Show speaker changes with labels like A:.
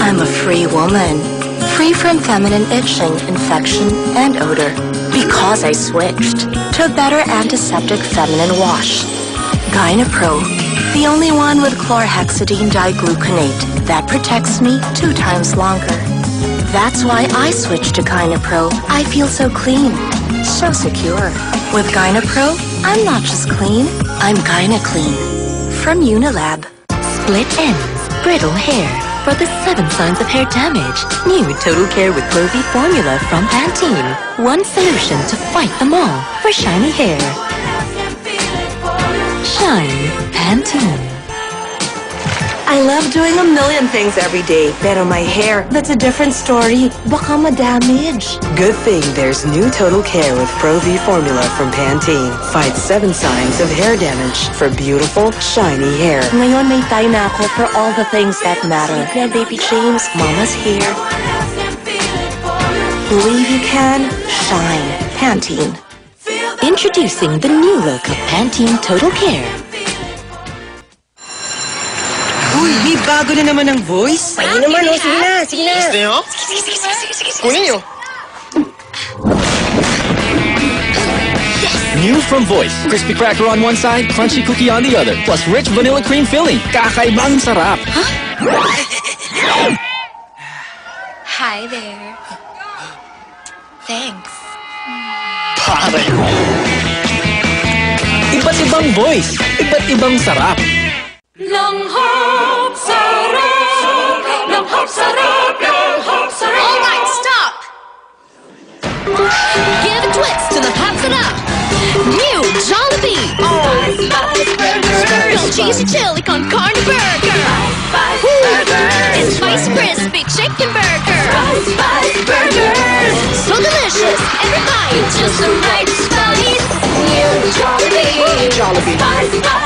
A: I'm a free woman. Free from feminine itching, infection, and odor. Because I switched to a better antiseptic feminine wash. Gynepro. The only one with chlorhexidine digluconate that protects me two times longer. That's why I switched to Gynepro. I feel so clean, so secure. With Gynepro, I'm not just clean, I'm Gynaclean. From Unilab.
B: Split ends, brittle hair. For the seven signs of hair damage, new Total Care with V formula from Pantene. One solution to fight them all for shiny hair. Shine Pantene.
A: I love doing a million things every day, pero my hair, that's a different story. Baka ma-damage.
C: Good thing there's new Total Care with Pro V formula from Pantene. Fights seven signs of hair damage for beautiful, shiny hair.
A: Ngayon may tayo na ako for all the things that matter. Yeah, baby James, mama's here. Believe you can, shine. Pantene.
B: Introducing the new look of Pantene Total Care.
C: Bago na naman ang voice.
A: Ay naman, oh, sige na, sige na.
D: Gusto nyo? Kunin nyo.
E: New from Voice. Crispy cracker on one side, crunchy cookie on the other. Plus rich vanilla cream filling. Kakaibang sarap.
F: Hi there. Thanks.
D: Pare.
E: Iba't ibang voice. Iba't ibang sarap.
F: Langhap New Jollibee! Oh, spice burger! Grilled cheesy chili con carne burger! Spice burger! And spicy crispy chicken burger! Spice burgers! So delicious! Every bite just the right spice! New Jollibee! Jollibee! Spice, spice!